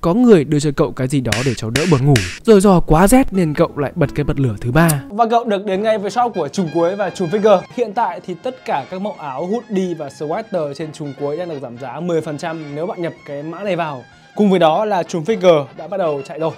có người đưa cho cậu cái gì đó để cháu đỡ buồn ngủ. Rồi do quá rét nên cậu lại bật cái bật lửa thứ ba. Và cậu được đến ngay với shop của trùng cuối và trùng figure. Hiện tại thì tất cả các mẫu áo hoodie và sweater trên trùng cuối đang được giảm giá 10% nếu bạn nhập cái mã này vào. Cùng với đó là trùng figure đã bắt đầu chạy rồi.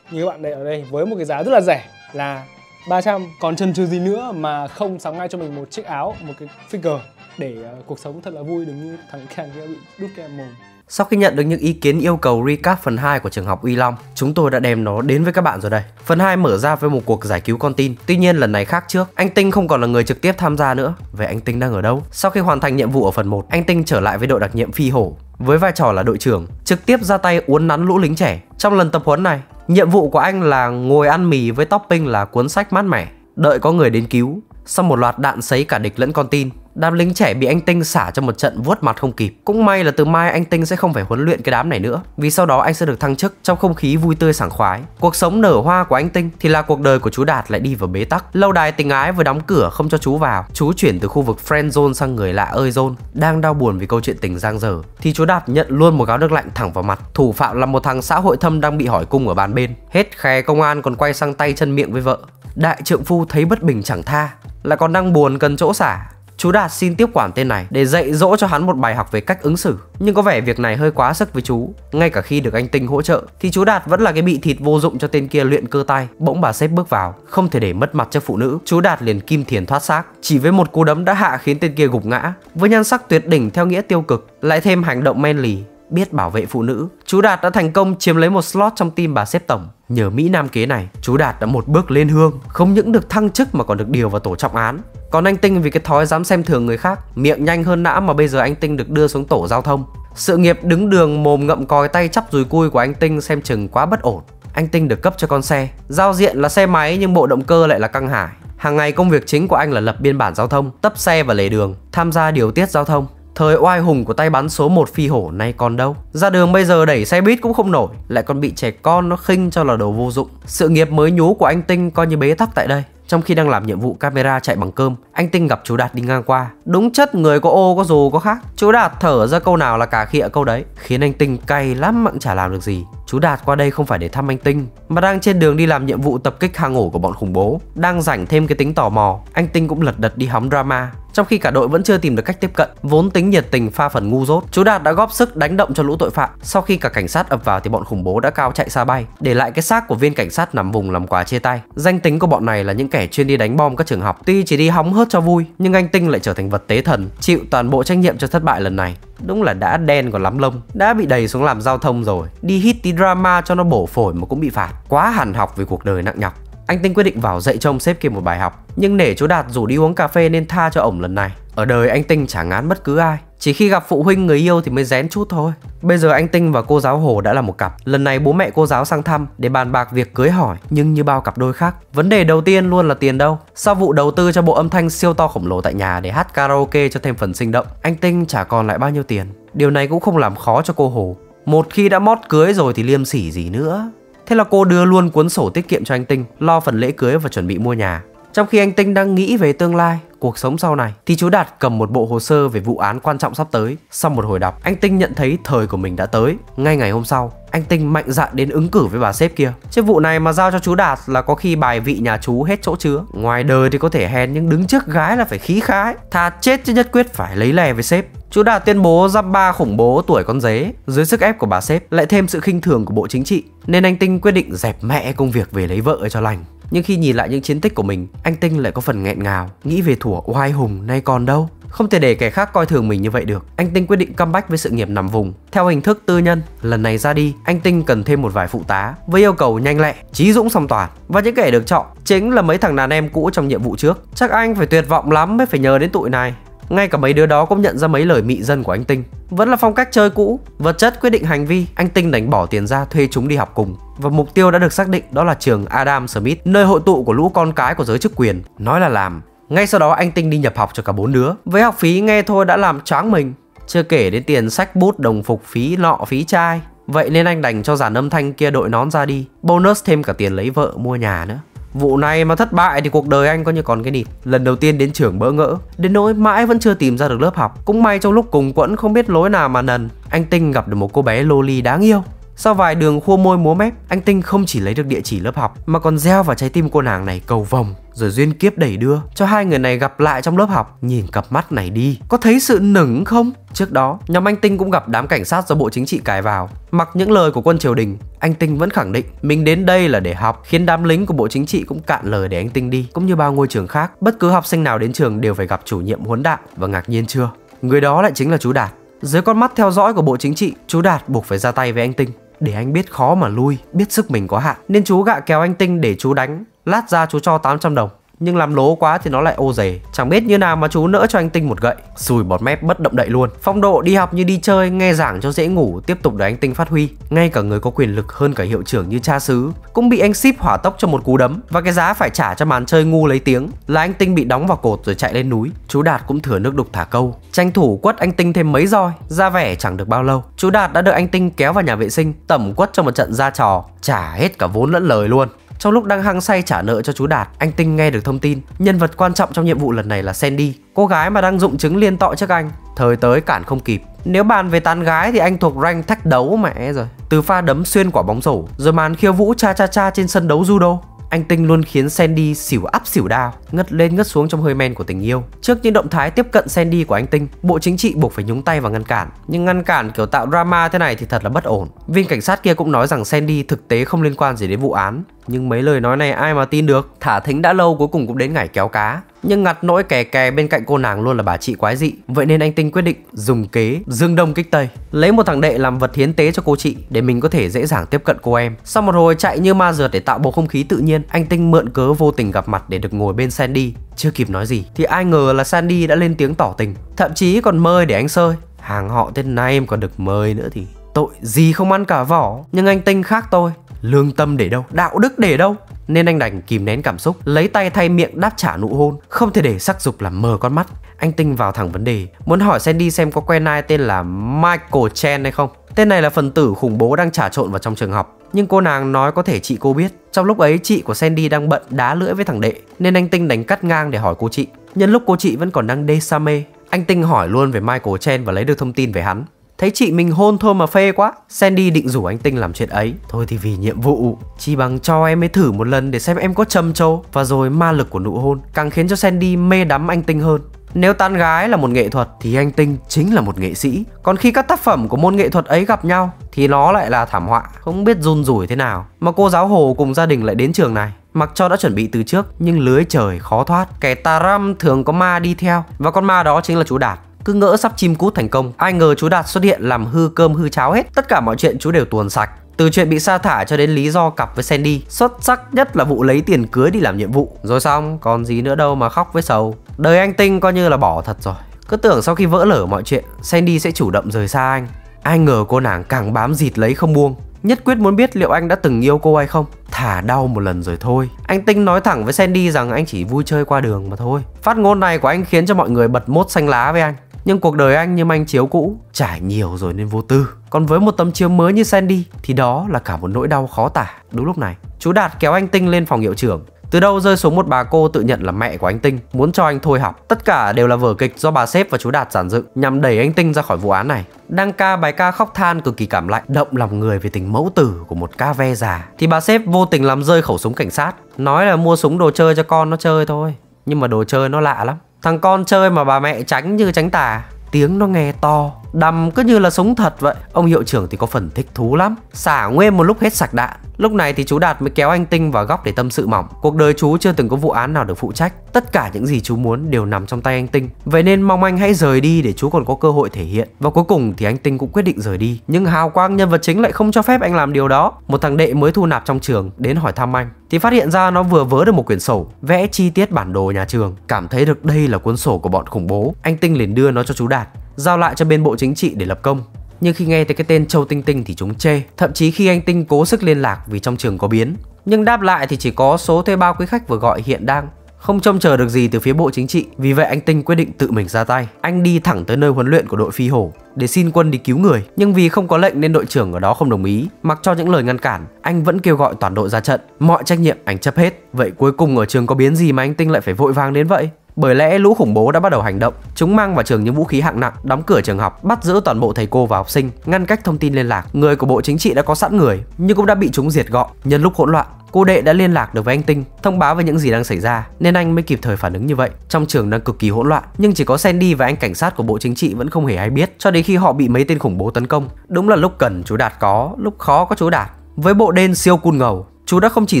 Như các bạn đây ở đây với một cái giá rất là rẻ là 300 Còn chân chừ gì nữa mà không sắm ngay cho mình một chiếc áo, một cái figure Để uh, cuộc sống thật là vui đừng như thằng Ken kia bị đút kem mồm sau khi nhận được những ý kiến yêu cầu recap phần 2 của trường học Uy Long, chúng tôi đã đem nó đến với các bạn rồi đây. Phần 2 mở ra với một cuộc giải cứu con tin. Tuy nhiên lần này khác trước, anh Tinh không còn là người trực tiếp tham gia nữa. Vậy anh Tinh đang ở đâu? Sau khi hoàn thành nhiệm vụ ở phần 1, anh Tinh trở lại với đội đặc nhiệm Phi Hổ với vai trò là đội trưởng, trực tiếp ra tay uốn nắn lũ lính trẻ. Trong lần tập huấn này, nhiệm vụ của anh là ngồi ăn mì với topping là cuốn sách mát mẻ, đợi có người đến cứu. Sau một loạt đạn sấy cả địch lẫn con tin, đám lính trẻ bị anh Tinh xả cho một trận vuốt mặt không kịp. Cũng may là từ mai anh Tinh sẽ không phải huấn luyện cái đám này nữa, vì sau đó anh sẽ được thăng chức trong không khí vui tươi sảng khoái. Cuộc sống nở hoa của anh Tinh thì là cuộc đời của chú Đạt lại đi vào bế tắc. Lâu đài tình ái vừa đóng cửa không cho chú vào. Chú chuyển từ khu vực friend zone sang người lạ ơi zone, đang đau buồn vì câu chuyện tình giang dở. Thì chú Đạt nhận luôn một gáo nước lạnh thẳng vào mặt. Thủ phạm là một thằng xã hội thâm đang bị hỏi cung ở bàn bên. Hết khè công an còn quay sang tay chân miệng với vợ. Đại trượng phu thấy bất bình chẳng tha, lại còn đang buồn cần chỗ xả Chú Đạt xin tiếp quản tên này để dạy dỗ cho hắn một bài học về cách ứng xử. Nhưng có vẻ việc này hơi quá sức với chú. Ngay cả khi được anh Tinh hỗ trợ thì chú Đạt vẫn là cái bị thịt vô dụng cho tên kia luyện cơ tay. Bỗng bà sếp bước vào, không thể để mất mặt cho phụ nữ. Chú Đạt liền kim thiền thoát xác, chỉ với một cú đấm đã hạ khiến tên kia gục ngã. Với nhan sắc tuyệt đỉnh theo nghĩa tiêu cực, lại thêm hành động men lì, biết bảo vệ phụ nữ. Chú Đạt đã thành công chiếm lấy một slot trong team bà xếp tổng. Nhờ Mỹ Nam kế này, chú Đạt đã một bước lên hương, không những được thăng chức mà còn được điều vào tổ trọng án. Còn anh Tinh vì cái thói dám xem thường người khác, miệng nhanh hơn nã mà bây giờ anh Tinh được đưa xuống tổ giao thông. Sự nghiệp đứng đường mồm ngậm còi tay chắp dùi cui của anh Tinh xem chừng quá bất ổn. Anh Tinh được cấp cho con xe, giao diện là xe máy nhưng bộ động cơ lại là căng hải. Hàng ngày công việc chính của anh là lập biên bản giao thông, tấp xe và lề đường, tham gia điều tiết giao thông. Thời oai hùng của tay bắn số 1 phi hổ nay còn đâu? Ra đường bây giờ đẩy xe buýt cũng không nổi Lại còn bị trẻ con nó khinh cho là đồ vô dụng. Sự nghiệp mới nhú của anh Tinh coi như bế tắc tại đây trong khi đang làm nhiệm vụ camera chạy bằng cơm, anh Tinh gặp chú Đạt đi ngang qua. Đúng chất người có ô có dù có khác. Chú Đạt thở ra câu nào là cả khịa câu đấy, khiến anh Tinh cay lắm mà cũng chả làm được gì. Chú Đạt qua đây không phải để thăm anh Tinh, mà đang trên đường đi làm nhiệm vụ tập kích hang ổ của bọn khủng bố. Đang rảnh thêm cái tính tò mò, anh Tinh cũng lật đật đi hóng drama. Trong khi cả đội vẫn chưa tìm được cách tiếp cận, vốn tính nhiệt tình pha phần ngu dốt, chú Đạt đã góp sức đánh động cho lũ tội phạm. Sau khi cả cảnh sát ập vào thì bọn khủng bố đã cao chạy xa bay, để lại cái xác của viên cảnh sát nằm vùng làm quà chia tay. Danh tính của bọn này là những kẻ chuyên đi đánh bom các trường học. Tuy chỉ đi hóng hớt cho vui, nhưng anh Tinh lại trở thành vật tế thần, chịu toàn bộ trách nhiệm cho thất bại lần này. Đúng là đã đen còn lắm lông Đã bị đẩy xuống làm giao thông rồi. Đi hit tí drama cho nó bổ phổi mà cũng bị phạt. Quá hàn học về cuộc đời nặng nhọc. Anh Tinh quyết định vào dạy trông sếp kia một bài học Nhưng nể chú Đạt rủ đi uống cà phê nên tha cho ổng lần này. Ở đời anh Tinh chả ngán bất cứ ai. Chỉ khi gặp phụ huynh người yêu thì mới rén chút thôi. Bây giờ anh Tinh và cô giáo Hồ đã là một cặp. Lần này bố mẹ cô giáo sang thăm để bàn bạc việc cưới hỏi, Nhưng như bao cặp đôi khác, Vấn đề đầu tiên luôn là tiền đâu. Sau vụ đầu tư cho bộ âm thanh siêu to khổng lồ tại nhà để hát karaoke cho thêm phần sinh động, Anh Tinh chả còn lại bao nhiêu tiền? Điều này cũng không làm khó cho cô Hồ. Một khi đã mót cưới rồi thì liêm sỉ gì nữa. Thế là cô đưa luôn cuốn sổ tiết kiệm cho anh Tinh, Lo phần lễ cưới và chuẩn bị mua nhà. Trong khi anh Tinh đang nghĩ về tương lai cuộc sống sau này thì chú Đạt cầm một bộ hồ sơ về vụ án quan trọng sắp tới. Sau một hồi đọc, anh Tinh nhận thấy thời của mình đã tới. Ngay ngày hôm sau, anh Tinh mạnh dạn đến ứng cử với bà sếp kia. Chứ vụ này mà giao cho chú Đạt là có khi bài vị nhà chú hết chỗ chứa. Ngoài đời thì có thể hèn nhưng đứng trước gái là phải khí khái. Thà chết chứ nhất quyết phải lấy lè với sếp. Chú Đạt tuyên bố giam ba khủng bố tuổi con dế Dưới sức ép của bà sếp lại thêm sự khinh thường của bộ chính trị Nên anh Tinh quyết định dẹp mẹ công việc về lấy vợ cho lành nhưng khi nhìn lại những chiến tích của mình, anh Tinh lại có phần nghẹn ngào, nghĩ về thủa oai hùng nay còn đâu. Không thể để kẻ khác coi thường mình như vậy được. Anh Tinh quyết định comeback với sự nghiệp nằm vùng. Theo hình thức tư nhân, lần này ra đi, anh Tinh cần thêm một vài phụ tá với yêu cầu nhanh lẹ, trí dũng song toàn. Và những kẻ được chọn chính là mấy thằng đàn em cũ trong nhiệm vụ trước. Chắc anh phải tuyệt vọng lắm mới phải nhờ đến tụi này. Ngay cả mấy đứa đó cũng nhận ra mấy lời mị dân của anh Tinh vẫn là phong cách chơi cũ. Vật chất quyết định hành vi, Anh Tinh đánh bỏ tiền ra thuê chúng đi học cùng. Và mục tiêu đã được xác định đó là trường Adam Smith, Nơi hội tụ của lũ con cái của giới chức quyền. Nói là làm. Ngay sau đó, anh Tinh đi nhập học cho cả bốn đứa. Với học phí nghe thôi đã làm choáng mình. Chưa kể đến tiền sách bút, đồng phục, phí lọ phí chai. Vậy nên anh đành cho giàn âm thanh kia đội nón ra đi. Bonus thêm cả tiền lấy vợ mua nhà nữa. Vụ này mà thất bại thì cuộc đời anh coi như còn cái nịt Lần đầu tiên đến trường bỡ ngỡ. Đến nỗi mãi vẫn chưa tìm ra được lớp học. Cũng may trong lúc cùng quẫn không biết lối nào mà nần, Anh Tinh gặp được một cô bé loli đáng yêu. Sau vài đường khua môi múa mép, anh Tinh không chỉ lấy được địa chỉ lớp học mà còn gieo vào trái tim cô nàng này cầu vồng rồi duyên kiếp đẩy đưa cho hai người này gặp lại trong lớp học. Nhìn cặp mắt này đi, có thấy sự nửng không? Trước đó, nhóm anh Tinh cũng gặp đám cảnh sát do Bộ Chính trị cài vào. Mặc những lời của quân triều đình, anh Tinh vẫn khẳng định mình đến đây là để học, khiến đám lính của Bộ Chính trị cũng cạn lời để anh Tinh đi. Cũng như bao ngôi trường khác, bất cứ học sinh nào đến trường đều phải gặp chủ nhiệm huấn đạn và ngạc nhiên chưa? Người đó lại chính là chú Đạt. Dưới con mắt theo dõi của Bộ Chính trị, chú Đạt buộc phải ra tay với anh Tinh. Để anh biết khó mà lui, biết sức mình có hạn. Nên chú gạ kéo anh Tinh để chú đánh. Lát ra chú cho 800 đồng nhưng làm lố quá thì nó lại ô dề Chẳng biết như nào mà chú nỡ cho anh Tinh một gậy. Sùi bọt mép, bất động đậy luôn. Phong độ đi học như đi chơi, Nghe giảng cho dễ ngủ, Tiếp tục để anh Tinh phát huy. Ngay cả người có quyền lực hơn cả hiệu trưởng như cha xứ, Cũng bị anh ship hỏa tốc cho một cú đấm. Và cái giá phải trả cho màn chơi ngu lấy tiếng, Là anh Tinh bị đóng vào cột rồi chạy lên núi. Chú Đạt cũng thừa nước đục thả câu. Tranh thủ quất anh Tinh thêm mấy roi, Ra vẻ chẳng được bao lâu. Chú Đạt đã được anh Tinh kéo vào nhà vệ sinh, Tẩm quất cho một trận ra trò. Trả hết cả vốn lẫn lời luôn trong lúc đang hăng say trả nợ cho chú Đạt, anh Tinh nghe được thông tin nhân vật quan trọng trong nhiệm vụ lần này là Sandy, cô gái mà đang dụng chứng liên tọ trước anh. Thời tới cản không kịp. Nếu bàn về tán gái thì anh thuộc rank thách đấu mẹ rồi. Từ pha đấm xuyên quả bóng rổ, rồi màn khiêu vũ cha cha cha trên sân đấu judo anh Tinh luôn khiến Sandy xỉu áp xỉu đao, ngất lên ngất xuống trong hơi men của tình yêu. Trước những động thái tiếp cận Sandy của anh Tinh, Bộ Chính trị buộc phải nhúng tay và ngăn cản. Nhưng ngăn cản kiểu tạo drama thế này thì thật là bất ổn. Viên cảnh sát kia cũng nói rằng Sandy thực tế không liên quan gì đến vụ án, nhưng mấy lời nói này ai mà tin được? Thả thính đã lâu, cuối cùng cũng đến ngày kéo cá. Nhưng ngặt nỗi kè kè bên cạnh cô nàng luôn là bà chị quái dị. Vậy nên anh Tinh quyết định dùng kế dương đông kích tây. Lấy một thằng đệ làm vật hiến tế cho cô chị, Để mình có thể dễ dàng tiếp cận cô em. Sau một hồi chạy như ma rượt để tạo bầu không khí tự nhiên, Anh Tinh mượn cớ vô tình gặp mặt để được ngồi bên Sandy. Chưa kịp nói gì, Thì ai ngờ là Sandy đã lên tiếng tỏ tình. Thậm chí còn mời để anh sơi. Hàng họ tên này em còn được mời nữa thì Tội gì không ăn cả vỏ. Nhưng anh Tinh khác tôi. Lương tâm để đâu, đạo đức để đâu. Nên anh đành kìm nén cảm xúc Lấy tay thay miệng đáp trả nụ hôn Không thể để sắc dục làm mờ con mắt. Anh Tinh vào thẳng vấn đề Muốn hỏi Sandy xem có quen ai tên là Michael Chen hay không. Tên này là phần tử khủng bố đang trà trộn vào trong trường học. Nhưng cô nàng nói có thể chị cô biết Trong lúc ấy chị của Sandy đang bận đá lưỡi với thằng đệ Nên anh Tinh đánh cắt ngang để hỏi cô chị. Nhân lúc cô chị vẫn còn đang đê sa mê Anh Tinh hỏi luôn về Michael Chen và lấy được thông tin về hắn. Thấy chị mình hôn thôi mà phê quá. Sandy định rủ anh Tinh làm chuyện ấy. Thôi thì vì nhiệm vụ Chỉ bằng cho em ấy thử một lần để xem em có trầm trâu. Và rồi ma lực của nụ hôn Càng khiến cho Sandy mê đắm anh Tinh hơn. Nếu tán gái là một nghệ thuật thì anh Tinh chính là một nghệ sĩ. Còn khi các tác phẩm của môn nghệ thuật ấy gặp nhau Thì nó lại là thảm họa. Không biết run rủi thế nào Mà cô giáo Hồ cùng gia đình lại đến trường này. Mặc cho đã chuẩn bị từ trước, Nhưng lưới trời khó thoát. Kẻ tà răm thường có ma đi theo. Và con ma đó chính là chú Đạt cứ ngỡ sắp chim cút thành công, ai ngờ chú đạt xuất hiện làm hư cơm hư cháo hết. Tất cả mọi chuyện chú đều tuồn sạch. Từ chuyện bị sa thải cho đến lý do cặp với Sandy, Xuất sắc nhất là vụ lấy tiền cưới đi làm nhiệm vụ. Rồi xong còn gì nữa đâu mà khóc với sầu. Đời anh Tinh coi như là bỏ thật rồi. Cứ tưởng sau khi vỡ lở mọi chuyện, Sandy sẽ chủ động rời xa anh. Ai ngờ cô nàng càng bám dịt lấy không buông. Nhất quyết muốn biết liệu anh đã từng yêu cô hay không. Thả đau một lần rồi thôi. Anh Tinh nói thẳng với Sandy rằng anh chỉ vui chơi qua đường mà thôi. Phát ngôn này của anh khiến cho mọi người bật mốt xanh lá với anh nhưng cuộc đời anh như manh chiếu cũ, Trải nhiều rồi nên vô tư. Còn với một tấm chiếu mới như Sandy, Thì đó là cả một nỗi đau khó tả. Đúng lúc này, Chú Đạt kéo anh Tinh lên phòng hiệu trưởng. Từ đâu rơi xuống một bà cô tự nhận là mẹ của anh Tinh, Muốn cho anh thôi học. Tất cả đều là vở kịch do bà sếp và chú Đạt giản dựng, Nhằm đẩy anh Tinh ra khỏi vụ án này. Đăng ca bài ca khóc than cực kỳ cảm lạnh Động lòng người về tình mẫu tử của một ca ve già. Thì bà sếp vô tình làm rơi khẩu súng cảnh sát, Nói là mua súng đồ chơi cho con nó chơi thôi. Nhưng mà đồ chơi nó lạ lắm. Thằng con chơi mà bà mẹ tránh như tránh tà Tiếng nó nghe to. Đầm cứ như là súng thật vậy. Ông hiệu trưởng thì có phần thích thú lắm. Xả nguyên một lúc hết sạch đạn Lúc này thì chú Đạt mới kéo anh Tinh vào góc để tâm sự mỏng. Cuộc đời chú chưa từng có vụ án nào được phụ trách. Tất cả những gì chú muốn đều nằm trong tay anh Tinh. Vậy nên mong anh hãy rời đi để chú còn có cơ hội thể hiện. Và cuối cùng thì anh Tinh cũng quyết định rời đi. Nhưng hào quang nhân vật chính lại không cho phép anh làm điều đó. Một thằng đệ mới thu nạp trong trường đến hỏi thăm anh. Thì phát hiện ra nó vừa vớ được một quyển sổ, Vẽ chi tiết bản đồ nhà trường. Cảm thấy được đây là cuốn sổ của bọn khủng bố. Anh Tinh liền đưa nó cho chú Đạt. Giao lại cho bên bộ chính trị để lập công. Nhưng khi nghe tới cái tên Châu Tinh Tinh thì chúng chê, Thậm chí khi anh Tinh cố sức liên lạc vì trong trường có biến. Nhưng đáp lại thì chỉ có số thuê bao quý khách vừa gọi hiện đang. Không trông chờ được gì từ phía bộ chính trị, Vì vậy anh Tinh quyết định tự mình ra tay. Anh đi thẳng tới nơi huấn luyện của đội phi hổ Để xin quân đi cứu người. Nhưng vì không có lệnh nên đội trưởng ở đó không đồng ý. Mặc cho những lời ngăn cản, Anh vẫn kêu gọi toàn đội ra trận. Mọi trách nhiệm anh chấp hết. Vậy cuối cùng ở trường có biến gì mà anh Tinh lại phải vội vàng đến vậy? Bởi lẽ lũ khủng bố đã bắt đầu hành động. Chúng mang vào trường những vũ khí hạng nặng, đóng cửa trường học, bắt giữ toàn bộ thầy cô và học sinh, ngăn cách thông tin liên lạc. Người của bộ chính trị đã có sẵn người, nhưng cũng đã bị chúng diệt gọn. Nhân lúc hỗn loạn, cô đệ đã liên lạc được với anh Tinh, thông báo về những gì đang xảy ra, nên anh mới kịp thời phản ứng như vậy. Trong trường đang cực kỳ hỗn loạn, nhưng chỉ có Sandy và anh cảnh sát của bộ chính trị vẫn không hề hay biết, cho đến khi họ bị mấy tên khủng bố tấn công. Đúng là lúc cần chú Đạt có, lúc khó có chú Đạt. Với bộ đen siêu cun ngầu, chú đã không chỉ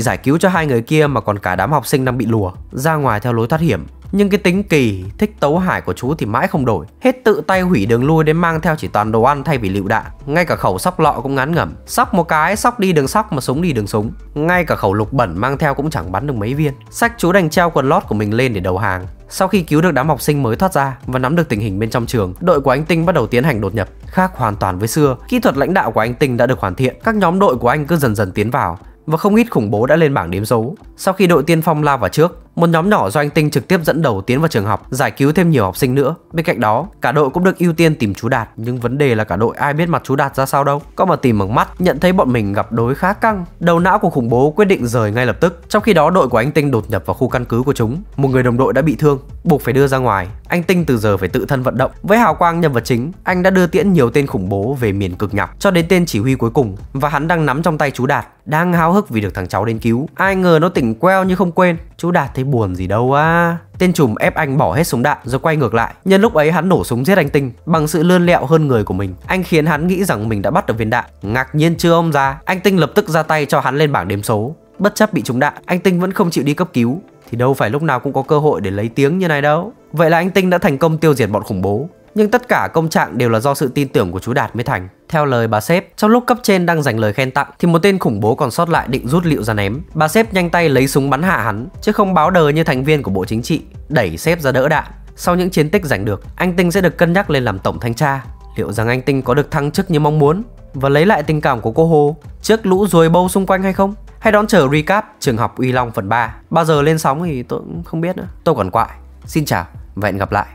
giải cứu cho hai người kia mà còn cả đám học sinh đang bị lùa ra ngoài theo lối thoát hiểm. Nhưng cái tính kỳ, thích tấu hải của chú thì mãi không đổi. Hết tự tay hủy đường lui đến mang theo chỉ toàn đồ ăn thay vì lựu đạn. Ngay cả khẩu sóc lọ cũng ngán ngẩm. Sóc một cái, sóc đi đường sóc mà súng đi đường súng. Ngay cả khẩu lục bẩn mang theo cũng chẳng bắn được mấy viên. Sách chú đành treo quần lót của mình lên để đầu hàng. Sau khi cứu được đám học sinh mới thoát ra và nắm được tình hình bên trong trường, đội của anh Tinh bắt đầu tiến hành đột nhập. Khác hoàn toàn với xưa, kỹ thuật lãnh đạo của anh Tinh đã được hoàn thiện, các nhóm đội của anh cứ dần dần tiến vào và không ít khủng bố đã lên bảng đếm số. Sau khi đội tiên phong lao vào trước, một nhóm nhỏ do anh Tinh trực tiếp dẫn đầu tiến vào trường học, giải cứu thêm nhiều học sinh nữa. Bên cạnh đó, cả đội cũng được ưu tiên tìm chú Đạt, nhưng vấn đề là cả đội ai biết mặt chú Đạt ra sao đâu. Có mà tìm bằng mắt, nhận thấy bọn mình gặp đối khá căng. Đầu não của khủng bố quyết định rời ngay lập tức. Trong khi đó, đội của anh Tinh đột nhập vào khu căn cứ của chúng. Một người đồng đội đã bị thương, buộc phải đưa ra ngoài. Anh Tinh từ giờ phải tự thân vận động. Với hào quang nhân vật chính, anh đã đưa tiễn nhiều tên khủng bố về miền cực nhọc cho đến tên chỉ huy cuối cùng và hắn đang nắm trong tay chú Đạt, đang háo hức vì được thằng cháu đến cứu. Ai ngờ nó tỉnh queo như không quên. Chú Đạt thấy buồn gì đâu á. Tên trùm ép anh bỏ hết súng đạn rồi quay ngược lại. Nhân lúc ấy hắn nổ súng giết anh Tinh Bằng sự lươn lẹo hơn người của mình. Anh khiến hắn nghĩ rằng mình đã bắt được viên đạn. Ngạc nhiên chưa ông già? Anh Tinh lập tức ra tay cho hắn lên bảng đếm số. Bất chấp bị trúng đạn, Anh Tinh vẫn không chịu đi cấp cứu. Thì đâu phải lúc nào cũng có cơ hội để lấy tiếng như này đâu. Vậy là anh Tinh đã thành công tiêu diệt bọn khủng bố nhưng tất cả công trạng đều là do sự tin tưởng của chú Đạt mới thành. Theo lời bà sếp, trong lúc cấp trên đang dành lời khen tặng thì một tên khủng bố còn sót lại định rút liệu ra ném. Bà sếp nhanh tay lấy súng bắn hạ hắn, chứ không báo đờ như thành viên của bộ chính trị, đẩy sếp ra đỡ đạn. Sau những chiến tích giành được, anh Tinh sẽ được cân nhắc lên làm tổng thanh tra. Liệu rằng anh Tinh có được thăng chức như mong muốn và lấy lại tình cảm của cô Hồ trước lũ ruồi bâu xung quanh hay không? Hay đón chờ recap trường học Uy Long phần 3 Bao giờ lên sóng thì tôi cũng không biết nữa Tôi còn quại Xin chào và hẹn gặp lại